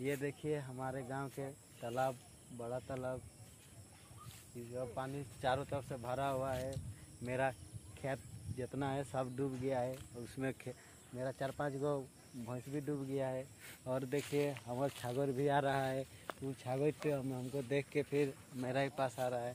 ये देखिए, हमारे गाँव के तालाब, बड़ा तालाब। इसका पानी चारों तरफ़ से भरा हुआ है। मेरा खेत जितना है, सब डूब गया है। उसमें मेरा चार पाँच गो भैंस भी डूब गया है। और देखिए, हमारा छागर भी आ रहा है। वो छागर पे हम, हमको देख के फिर मेरा ही पास आ रहा है।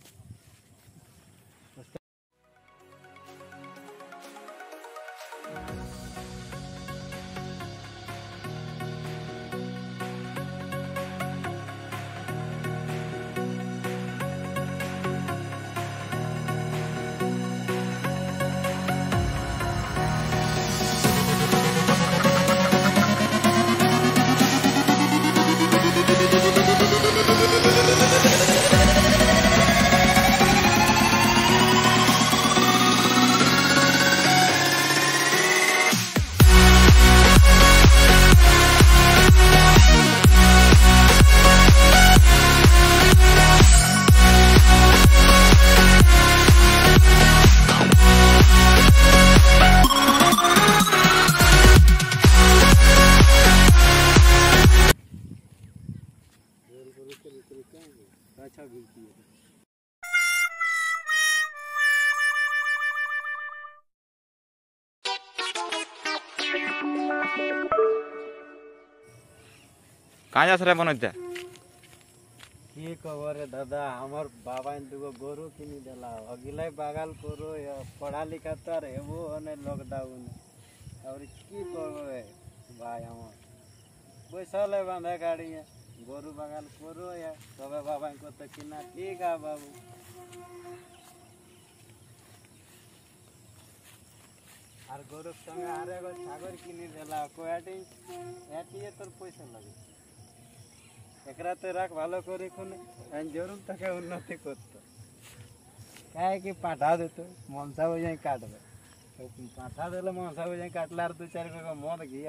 अच्छा गिरती है। कहाँ जा सर मनोज जा? की खबर है दादा? हमार बाबा इन दुगो गोरु किनी दिला। अगिले बागाल करो या पढ़ा लिखा तर है वो ने लॉकडाउन और की करबे भाई हमार? पैसा ले बांधे गाड़ी है গরু বাগাল করো তবে বাবাই করতে কিনা ঠিক আ বাবু আর গরুর সঙ্গে আর এগো সাগর কিনে দিলা কয়াটি এটিয়ে তোর পয়সা লাগে একরা তো রাখ ভালো করে খুনে জরুর তাকে উন্নতি করতো काय की पाठा देतो मनसा वजाई काढलं पाठा दिलं मनसा वजाई काढल्यावर तू चार मत घे